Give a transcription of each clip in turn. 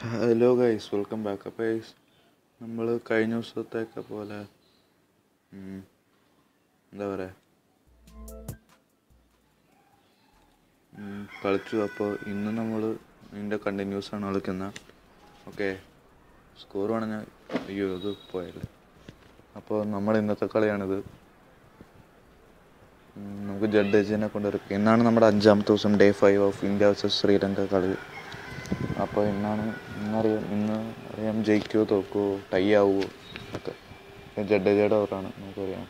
Hello guys welcome back അപ്പോൾ guys നമ്മൾ കഴിഞ്ഞ ദിവസത്തേക്കെ പോലെ എന്താ പറയുക കളിച്ചു. അപ്പോൾ ഇന്ന് നമ്മൾ ഇതിന്റെ കണ്ടിന്യൂസ് ആണ് കളിക്കുന്നത് ഓക്കെ സ്കോർ പറഞ്ഞാൽ അയ്യോ ഇത് പോയല്ലേ. അപ്പോൾ നമ്മൾ ഇന്നത്തെ കളിയാണിത്. നമുക്ക് ജഡ്ജിനെ കൊണ്ടുവരും. ഇന്നാണ് നമ്മുടെ അഞ്ചാമത്തെ ദിവസം day five of India versus Sri Lanka കളി. അപ്പോൾ ഇന്നാണ് ഇന്നറിയാം ഇന്ന് അറിയാം ജയിക്കുമോ തോക്കുമോ ടൈ ആവുമോ ഒക്കെ ജഡേജയുടെ ഓവറാണ് നമുക്കറിയാം.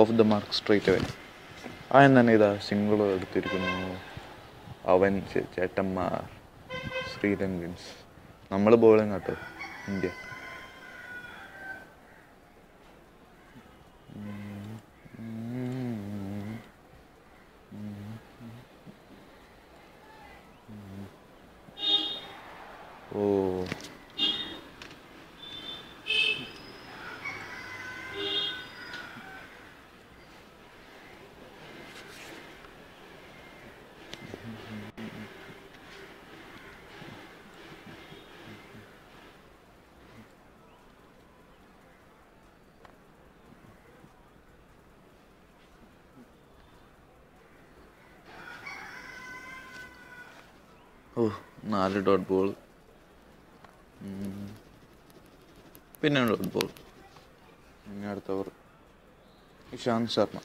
ഓഫ് ദ മാർക്ക് സ്ട്രേറ്റ് അവൻ ആ തന്നെ ഇതാ സിംഗിൾ എടുത്തിരിക്കുന്നു. അവൻ ചേട്ടന്മാർ. ശ്രീലങ്കൻസ് നമ്മൾ ബോളിങ് കേട്ടോ ഇന്ത്യ. ഓ നാല് ഡോട്ട് ബോൾ പിന്നെ ഡോട്ട് ബോൾ പിന്നെ അടുത്തവർ ഇഷാന്ത് ശർമ്മ.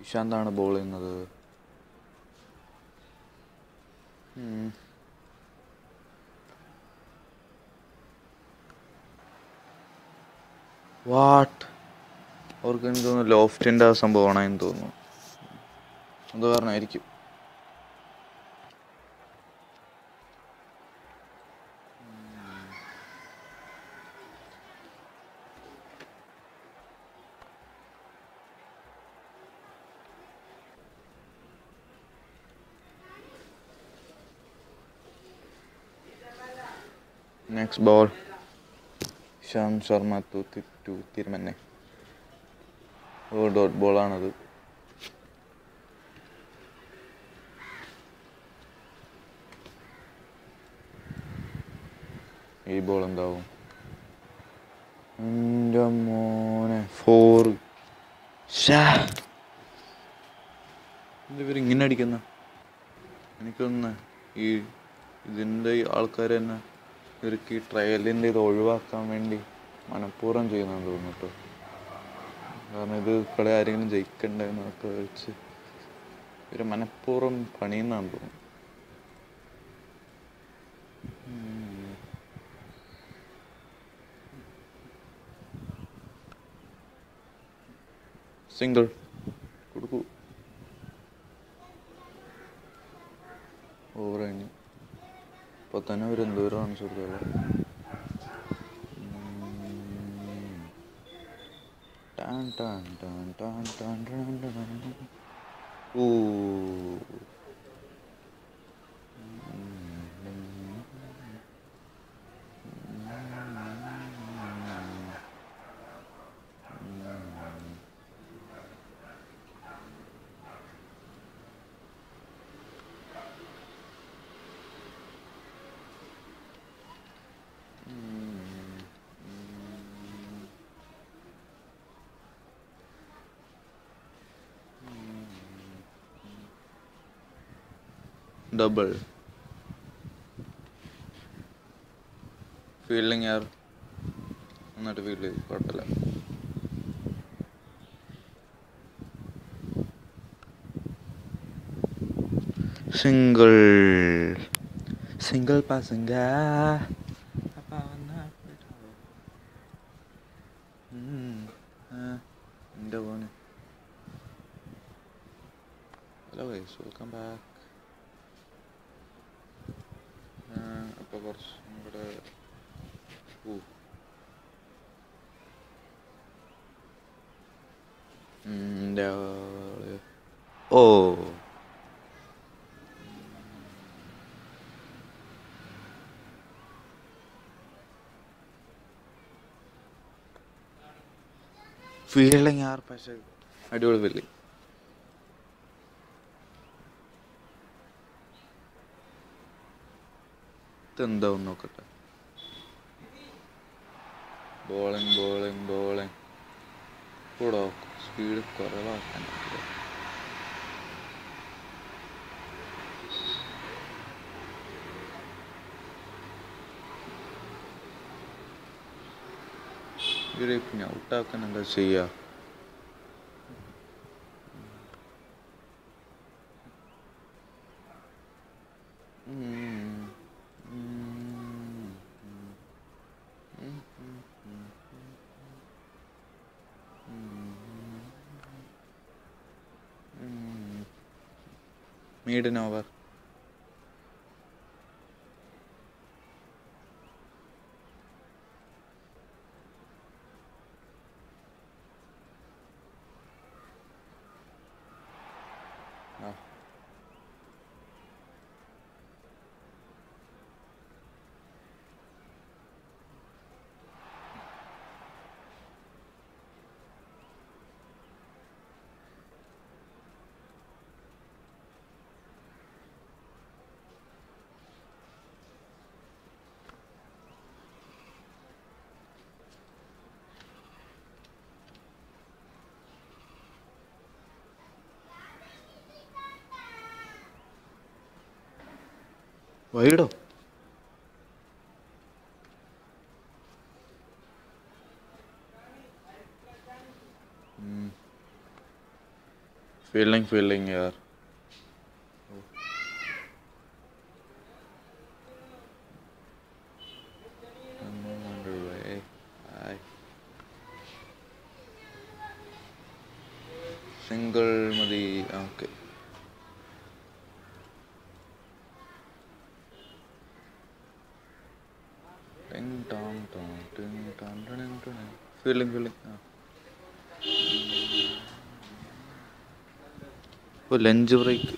ഇഷാന്താണ് ബോൾ ചെയ്യുന്നത്. വാട്ട് അവർക്ക് എനിക്ക് തോന്നുന്നു ലോഫ്റ്റിന്റെ ആ സംഭവമാണെന്ന് തോന്നുന്നു. അത് കാരണമായിരിക്കും? നെക്സ്റ്റ് ബോൾ ശ്യാം ശർമ്മ തൂത്തി ടു തിരുമന്നെ ഓ ഡോട്ട് ബോളാണത് ഈ ബോൾ എന്താവും? എന്റെ മോനെ. ഫോർ ഇവരിങ്ങനെ അടിക്കുന്ന? എനിക്കൊന്ന് ഈ ഇതിന്റെ ആൾക്കാർ തന്നെ ഇവർക്ക് ഈ ട്രയലിന്റെ ഇത് ഒഴിവാക്കാൻ വേണ്ടി മനഃപൂർവം ചെയ്യുന്നതെന്ന് തോന്നുന്നു കേട്ടോ. കാരണം ഇത് കളി ആരെങ്കിലും ജയിക്കണ്ടെന്നൊക്കെ വെച്ച് ഇവർ മനഃപൂർവം പണിയുന്നതാന്ന് തോന്നുന്നു. സിംഗിൾ. കൊടുക്കൂ. ഓവർ കഴിഞ്ഞു પોતાને વિરુદ્ધ દોરવાનું શરૂ કર્યું ટાન ટાન ટાન ટાન ટાન ટાન ટાન ഡബിൾ ഫീൽഡിങ് യാർ എന്നിട്ട് ഫീൽഡ് കുഴപ്പമില്ല. സിംഗിൾ സിംഗിൾ പാസിംഗ എന്റെ പോന് ഹലോ ഗൈസ് വെൽക്കം ബാക്ക് അപ്പോൾ കുറച്ച് നമ്മുടെ ഓ എന്റെ ആൾ ഓ ഫീലിംഗ് ആർ പക്ഷേ അടിപൊളി ഫീലിംഗ് ഇതെന്താവും നോക്കട്ടെ. ബോളിങ് ബോളിങ് ബോളിംഗ് കൂടോ സ്പീഡ് കുറവാക്കാൻ ഇവരെ പിന്നെ ഔട്ടാക്കാൻ എന്താ ചെയ്യുക മീഡിയൻ ഓവർ ആ വൈഡോ ഫീലിംഗ് ഫീലിംഗ് യാർ സിംഗിൾ മതി ഓക്കെ ടിങ് ടോങ് ടോങ് ടിങ് ടോങ് ടണിങ് ടണിങ് ഫീലിംഗ് ഫീലിംഗ് ആ ഇപ്പോൾ lunch break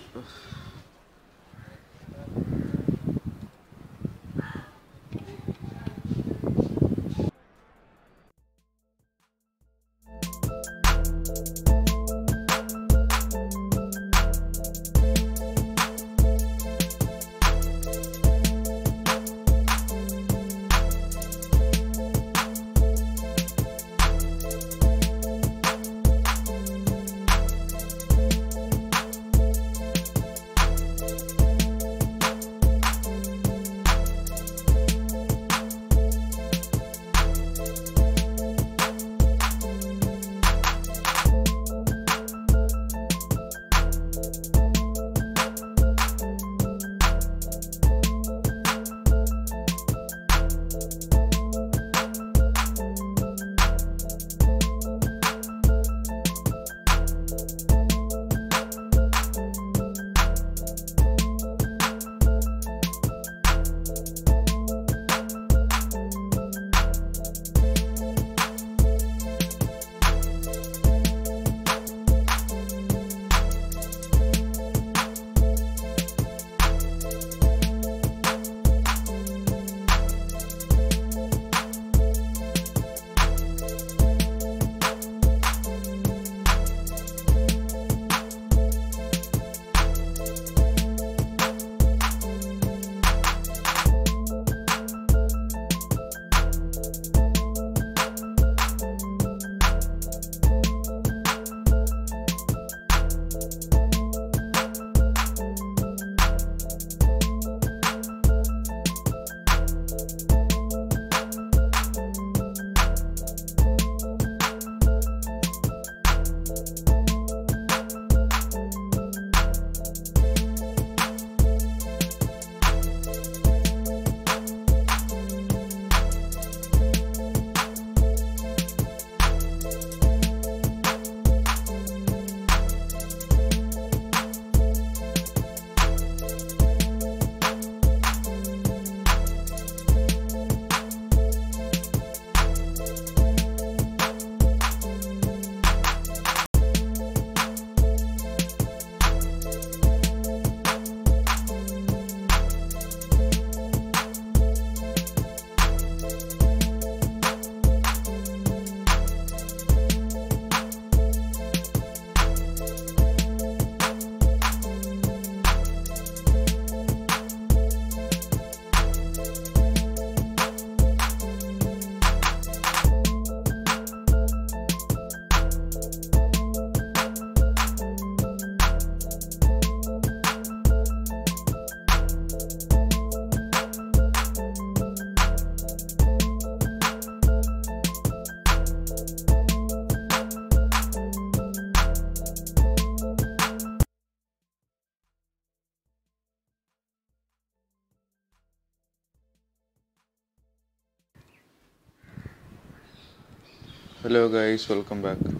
hello guys welcome back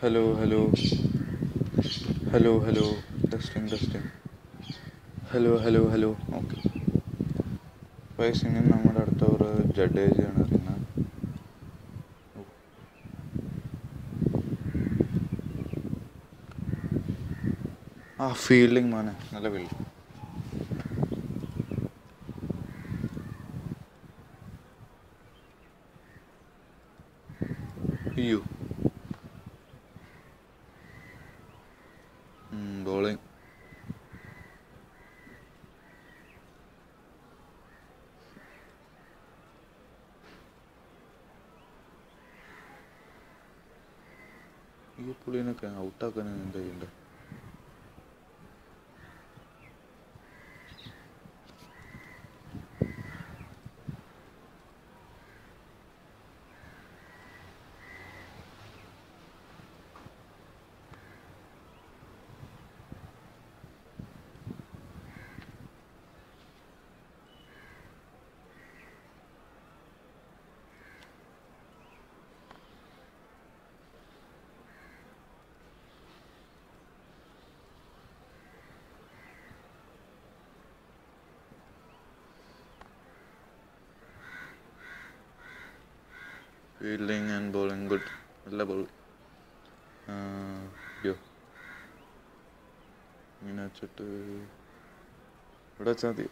hello hello hello hello testing testing hello hello hello okay guys ഇനി നമ്മുടെ അടുത്ത ഒരു ജഡേജാണ് അറിയുന്നത്? ആ ഫീൽഡിങ് മോനെ. നല്ല ഫീൽഡിങ് അയ്യോ ബോളിങ് ഈ പുള്ളിനൊക്കെ ഔട്ടാക്കാൻ എന്താ ചെയ്യണ്ടേ ഫീൽഡിങ് ആൻഡ് ബോളിങ് ഗുഡ് നല്ല ബോൾ അയ്യോ. ഇങ്ങനെ വെച്ചിട്ട് ഇവിടെ വെച്ചാൽ മതി.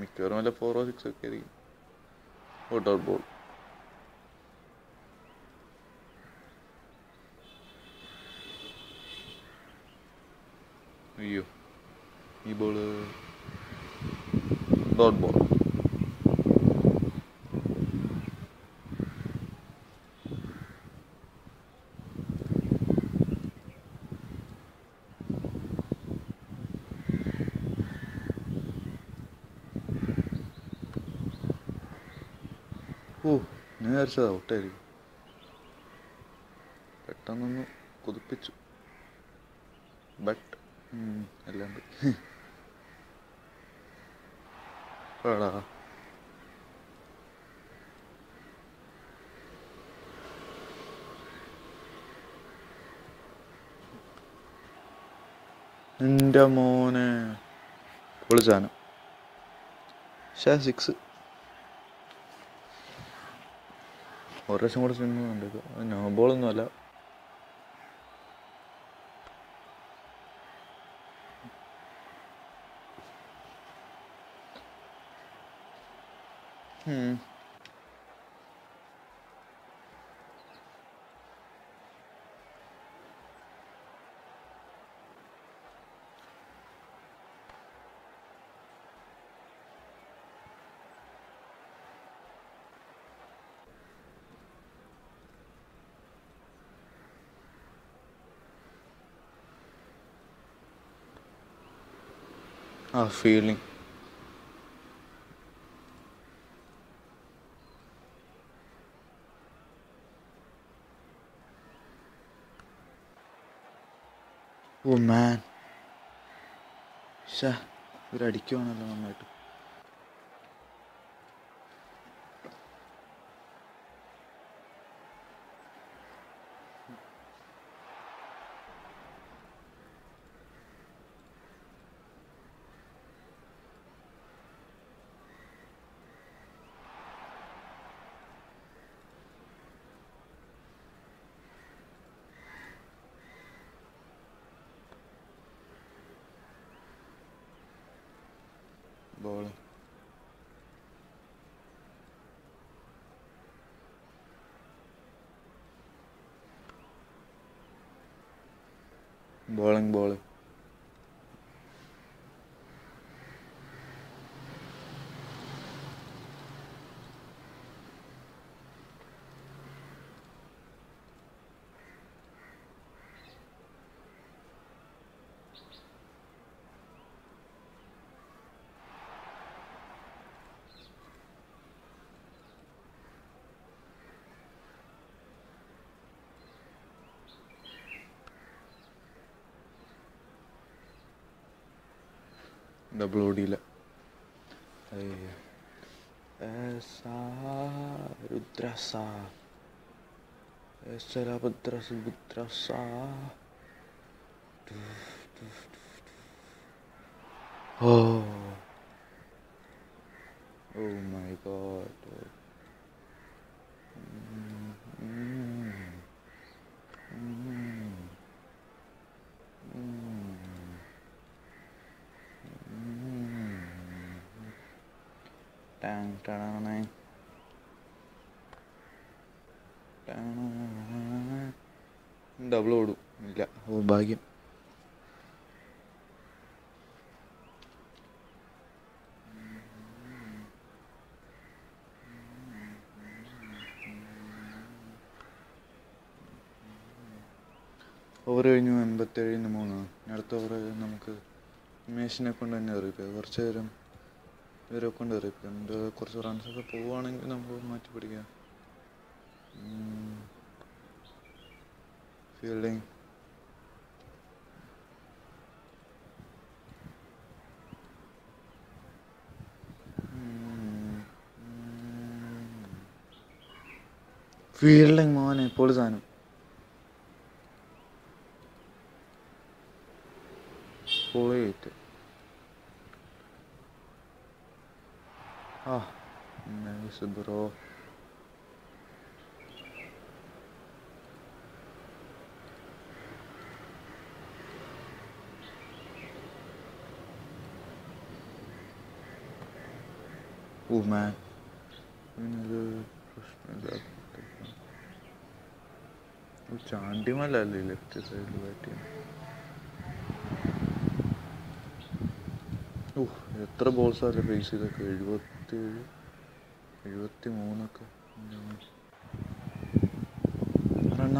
മിക്കവാറും വല്ല ഫോറോ സിക്സ് ഒക്കെ ആയിരിക്കും. ഔട്ട് ഔട്ട് ബോൾ അയ്യോ ഈ ബോൾ ഡോട്ട് ബോൾ ഓ ഞാൻ വിചാരിച്ചത് ഔട്ടായിരിക്കും പെട്ടെന്നൊന്ന് കുതിപ്പിച്ചു. ബട്ട് അല്ലാണ്ട് എടാ. എന്റെ മോനെ. പൊളിച്ചാനം ശാ സിക്സ് ഒരു പ്രാവശ്യം കൂടെ ചെന്ന് കണ്ടത് നോ ബോളൊന്നും അല്ല ഉം. ആ ഫീലിംഗ് ഓ മാൻ ഇവരടിക്കുവാണല്ലോ നന്നായിട്ട് ബോൾ ബോളിംഗ് ബോൾ ഡബിൾ ഓടിയില്ല രുദ്രസ Sarabhadra Subhadra Sa. Oh. Oh my god. Mm, mm, Tang, dun. Double ഓടും. ഇല്ല. ഓ ഭാഗ്യം. ഓവർ കഴിഞ്ഞു എൺപത്തേഴിന് മൂന്ന്. അടുത്ത ഓവർ നമുക്ക് ഉമേഷിനെ കൊണ്ട് തന്നെ അറിയിക്കുക കുറച്ച് നേരം ഇവരെ കൊണ്ട് എറിയിക്കുക എന്നിട്ട് കുറച്ച് റൺസൊക്കെ പോവുകയാണെങ്കിൽ നമുക്ക് മാറ്റി പിടിക്കാം. ഫീൽഡിങ് ഫീൽഡിങ് മോനെ പൊളി സാധനം. പൊളിയിട്ട് ആ നൈസ് ബ്രോ Oh man. ഇവനൊരു പ്രശ്നമില്ല ചാണ്ടിമല്ലല്ലേ ലെഫ്റ്റ് സൈഡിൽ ബാറ്റ് ചെയ്യുന്നത് ഓഹ് എത്ര ബോൾസ് അല്ലേ ഫേസ് ചെയ്തൊക്കെ എഴുപത്തി ഏഴ് എഴുപത്തി മൂന്നൊക്കെ റൺ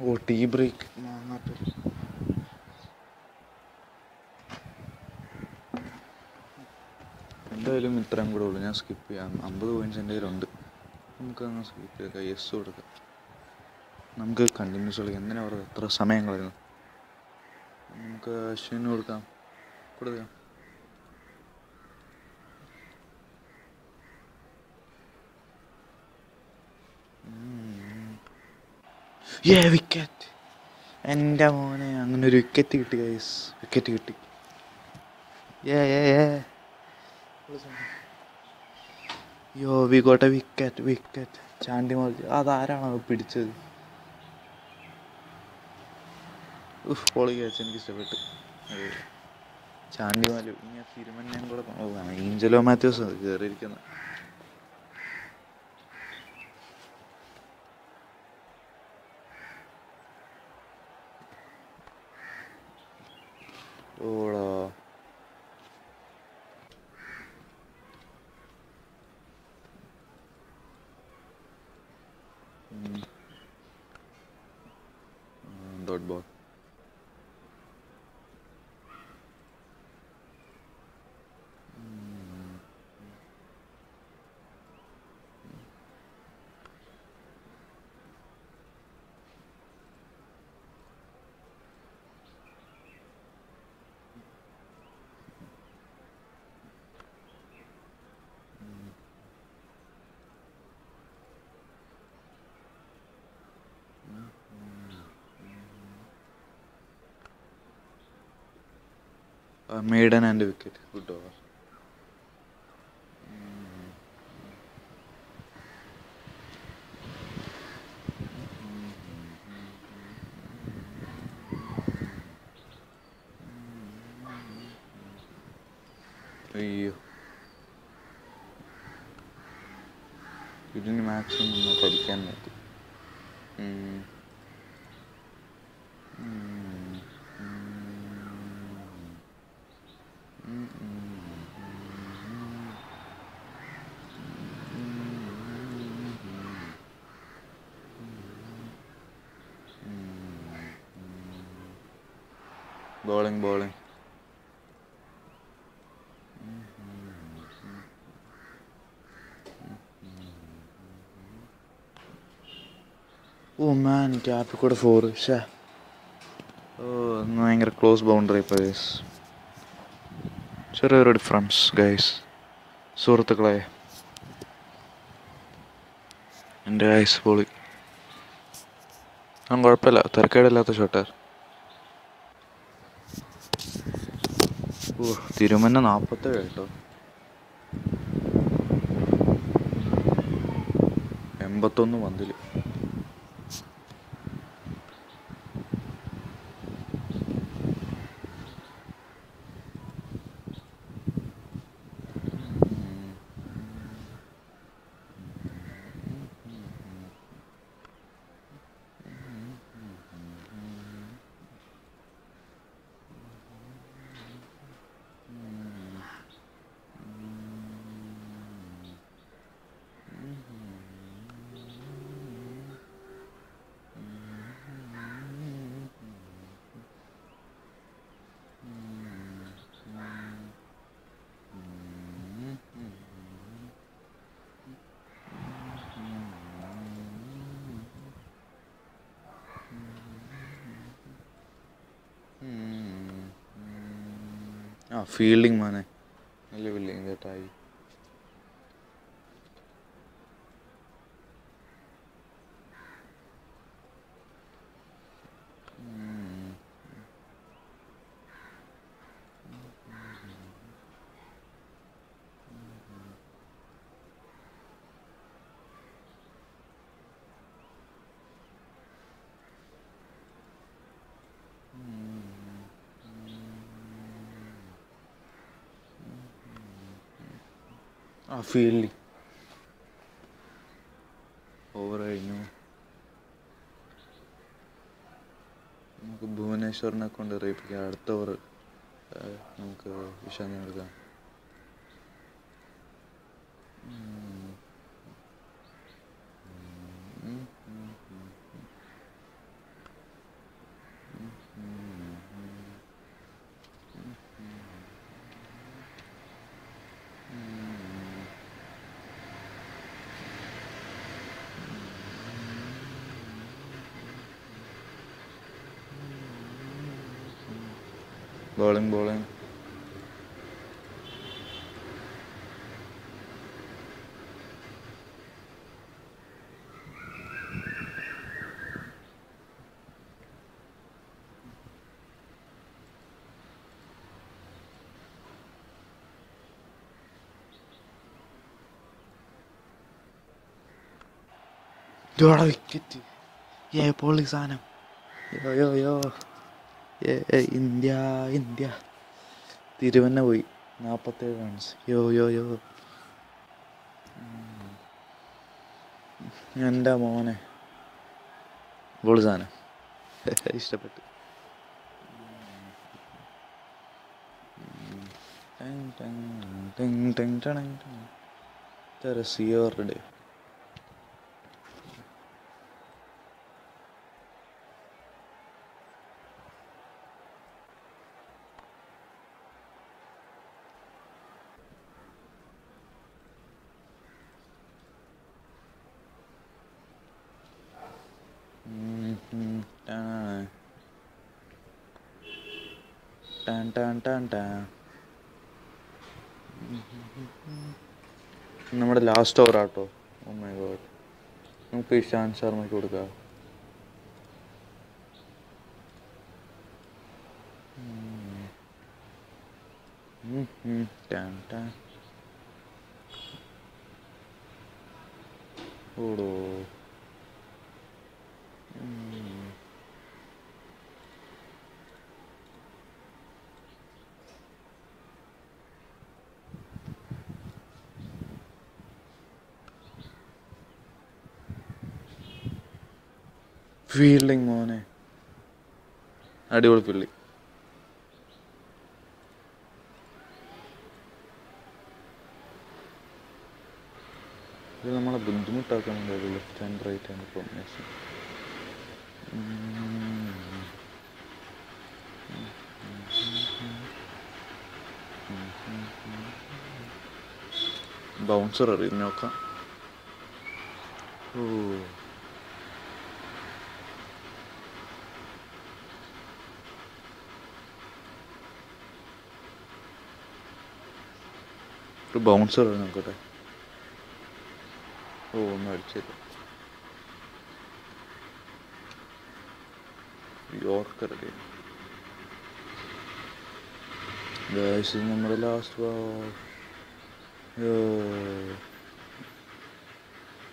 ഓ ടീ ബ്രേക്ക്. മാങ്ങാത്ത എന്തായാലും ഇത്രയും കൂടെ ഉള്ളൂ. ഞാൻ സ്കിപ്പ് ചെയ്യാം. അമ്പത് പോയിന്റ്സ് എന്റെ കയ്യിലുണ്ട്. നമുക്കങ്ങ് സ്കിപ്പ് ചെയ്യാം യെസ് കൊടുക്കാം. നമുക്ക് കണ്ടിന്യൂസ് കളിക്കാം എങ്ങനെ പറയുക എത്ര സമയം കളയുന്നു നമുക്ക് അശ്വിന് കൊടുക്കാം. കൊടുക്കാം. വിക്കറ്റ് എന്റെ മോനെ അങ്ങനെ ഒരു വിക്കറ്റ് കിട്ടി ഗൈസ് വിക്കറ്റ് കിട്ടി. ഏ യോ we got a wicket wicket Chandy മറിച്ച് അതാരാണോ പിടിച്ചത്? ഉഫ് പൊളി ക്യാച്ച് എനിക്ക് ഇഷ്ടപ്പെട്ടു ചാണ്ടിമാലു ഇനി തിരുമന്നയും കൂടെ ഏഞ്ചലോ മാത്യൂസ് കയറിയിരിക്കുന്നത് ഓടാ maiden and wicket good over അയ്യോ. ഇതിന് മാക്സിമം പഠിക്കാൻ നോക്കും ഓ മാൻ ക്യാപ്പിൽ കൂടെ ഫോർ ഷേ ഓ ഇന്ന് ഭയങ്കര ക്ലോസ് ബൗണ്ടറി ഇപ്പോൾ ഗൈസ് ചെറിയൊരു ഡിഫറൻസ് ഗൈസ് സുഹൃത്തുക്കളെ. എന്റെ ഐസ് പൊളി. ആ കുഴപ്പമില്ല തിരക്കേടില്ലാത്ത ഷോട്ടർ ഓ തിരുമന്ന നാൽപ്പത്തേഴ് കേട്ടോ. എൺപത്തൊന്ന് പന്തിൽ ആ ഫീൽഡിങ് മാനെ നല്ല ഫീൽഡിങ് കേട്ടായി ആ ഫീൽഡിൽ ഓവർ കഴിഞ്ഞു. നമുക്ക് ഭുവനേശ്വറിനെ കൊണ്ട് റേപ്പിക്കാം അടുത്ത ഓവർ നമുക്ക് ഇഷാന്തിന് എടുക്കാം. ബോളിംഗ് ബോളിംഗ് ഇതോടെ വിക്കറ്റ് ഏ പൊളി സാധനം യോ യോ യോ ഏ ഏ, ഇന്ത്യ ഇന്ത്യ. തിരുവന്ന പോയി. നാൽപ്പത്തേഴ് റൺസ് യോ യോ യോ. എന്റെ മോനെ. സാധനം ഇഷ്ടപ്പെട്ടു. ടെങ് ടെങ് ടെങ് ടെങ് ടെങ് ടെങ്. ഇത് ടാൻ ടാൻ ടാൻ ടാൻ. നമ്മുടെ ലാസ്റ്റ് ഓവർ ആട്ടോ ഓ മൈ ഗോഡ് നമുക്ക് ഇഷാന്ത് ശർമ്മയ്ക്ക് കൊടുക്കാം ഉം, ഉം, ടാൻ ടാൻ. ഓടോ ഫീൽഡിങ് മോനെ. അടിപൊളി ഫീൽഡിങ് ഇത് നമ്മളെ ബുദ്ധിമുട്ടാക്കുന്നുണ്ട് left hand right hand combination bouncer അറിയും നോക്കാം bouncer or not. Oh, no, it's it. Yorker again. Guys, this is my last one.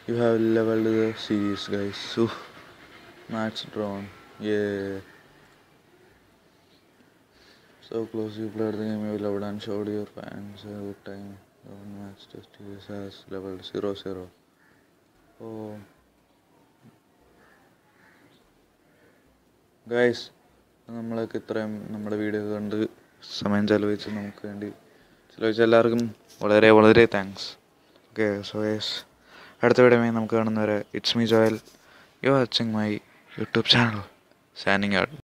You have leveled the series, guys. So, match drawn. Yeah. So close you played the game, you loved and showed your fans every time. The match test is as level 0 0 oh. Guys നമ്മളൊക്കെ ഇത്രയും നമ്മുടെ video കണ്ട് സമയം ചെലവഴിച്ച് നമുക്ക് വേണ്ടി ചെലവഴിച്ച എല്ലാവർക്കും വളരെ വളരെ താങ്ക്സ് ഓക്കെ സോ ഗൈസ് അടുത്ത വീഡിയോ നമുക്ക് കാണുന്നവരെ it's me Joel you watching my YouTube channel signing out